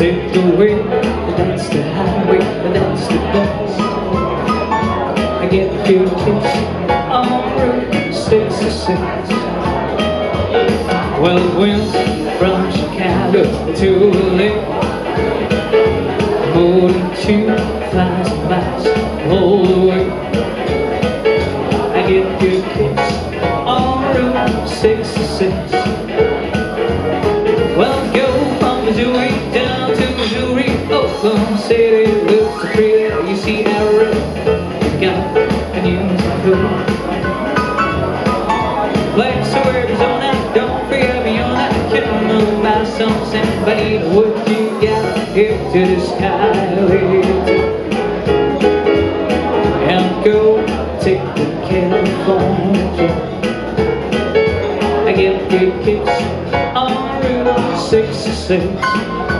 Safe the way, that's the highway, that's the best I get on Route 66 Well, went from Chicago to Lake Than 2,000 miles all the way. I get good kiss on Route 66 Well, go from Missouri down to Missouri Oklahoma City looks so pretty You see Arrow, got a news cool Flex or Arizona, don't forget me on that Come on by some somebody what you to the sky And go take the California I get good kicks on Route 66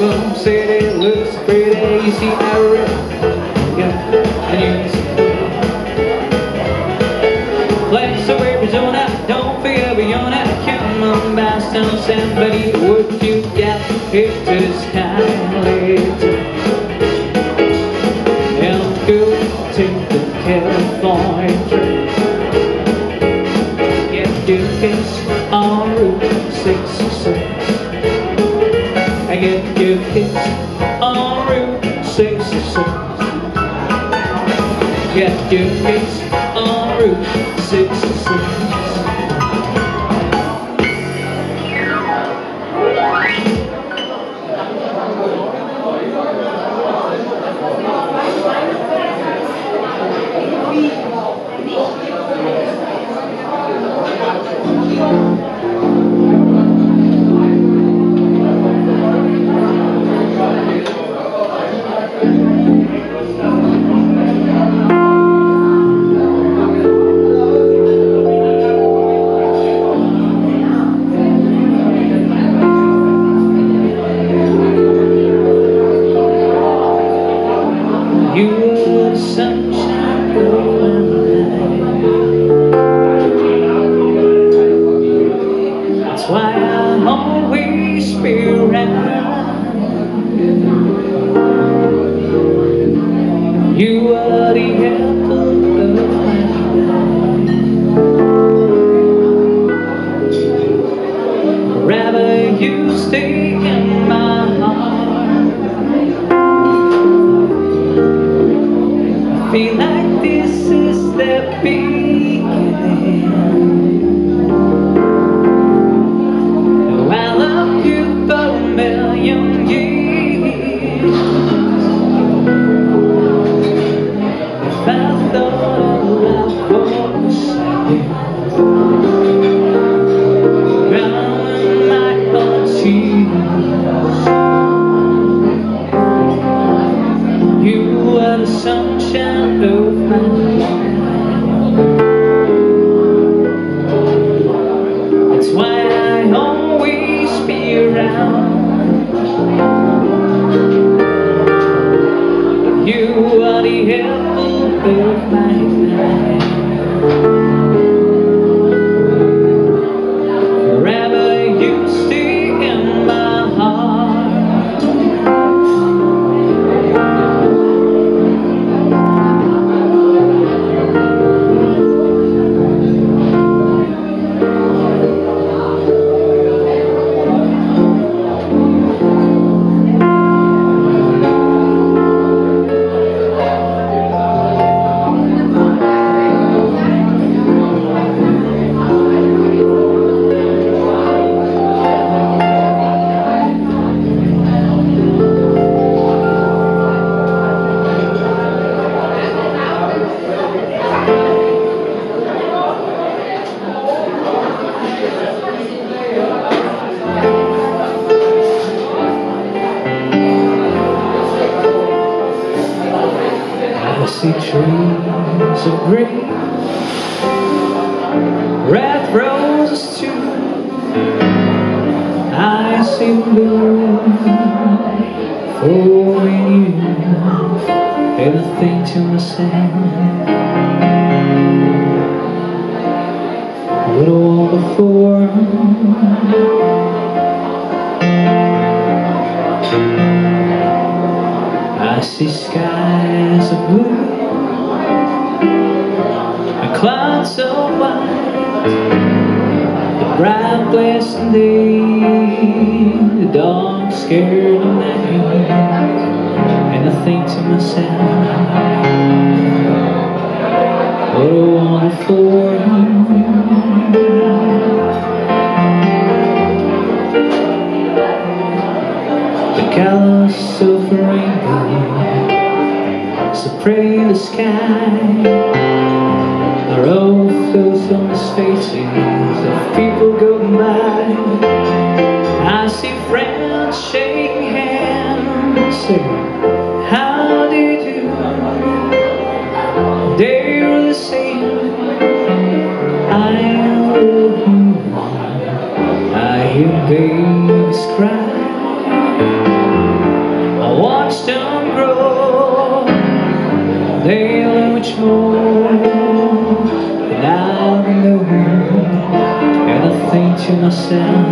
Oklahoma City looks pretty. You see Ira, yeah, see Flex of Arizona, don't forget that. Come on by some somebody, what you got here to the sky later. And go take the California. Get your kiss on Route Red roses too. I see blue for you think to myself What a wonderful world I see skies of blue And clouds of The bright blessed day The dark scared of night And I think to myself What a wonderful world colors of rainbow So in the sky Are all filled on the faces of people going by. I see friends shaking hands. Saying How do you do? They're the same. I love you I hear babies myself.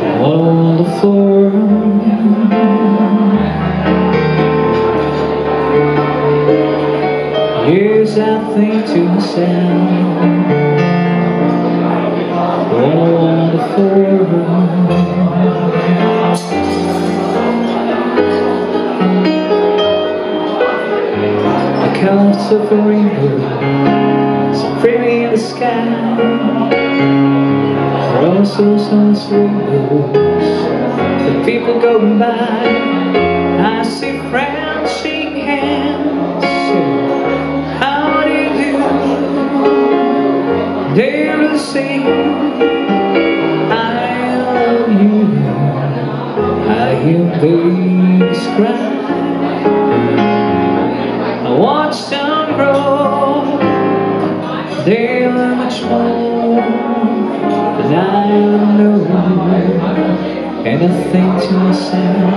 A wonderful world Yes, I think to myself. What a wonderful world colors of a rainbow So pretty in the sky. Also some rainbows The people going by. I see friends shake hands how do you do? They're the same I love you. I hear babies cry watch them They learn much more than I know And I think to myself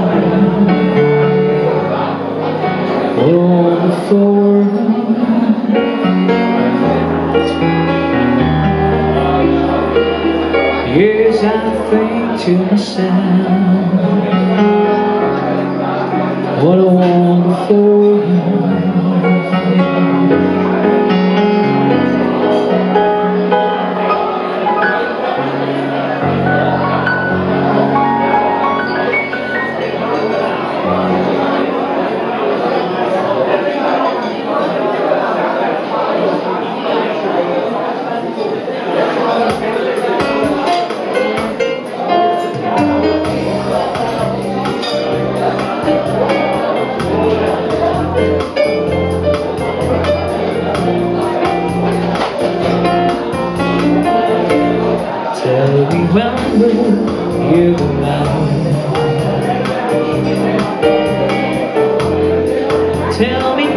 Oh, before Yes, I think to myself. What a wonderful when will you Tell me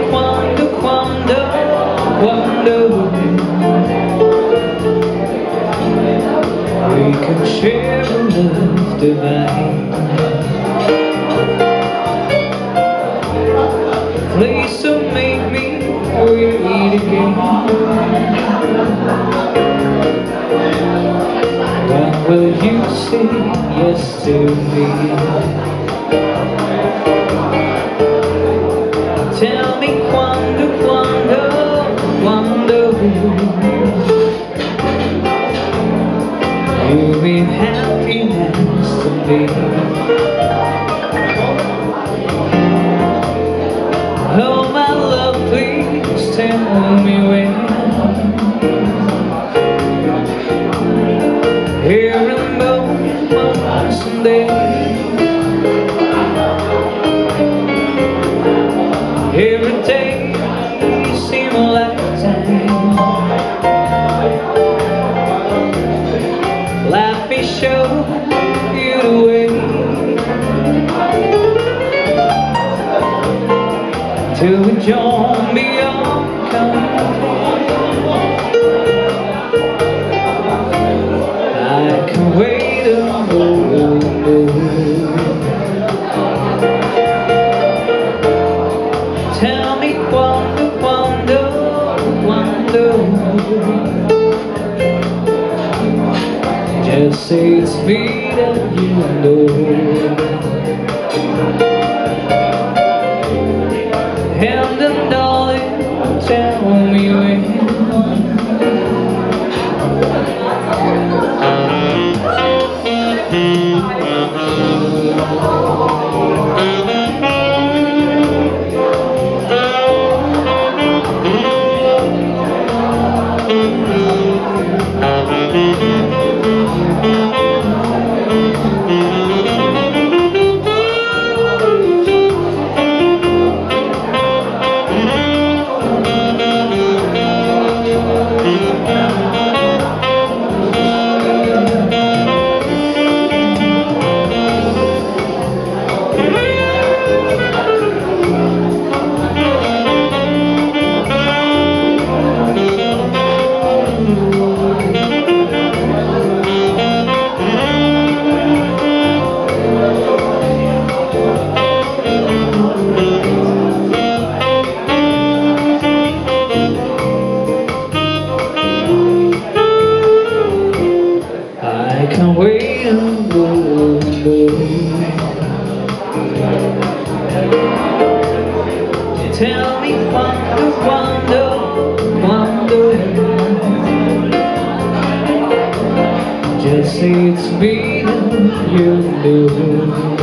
We can share love divine Please don't make me wait again will you say yes to me? Tell me quando, quando, quando You mean happiness to me Let me show you the way to enjoy Say it's me that you know And then darling, tell me when It's that you know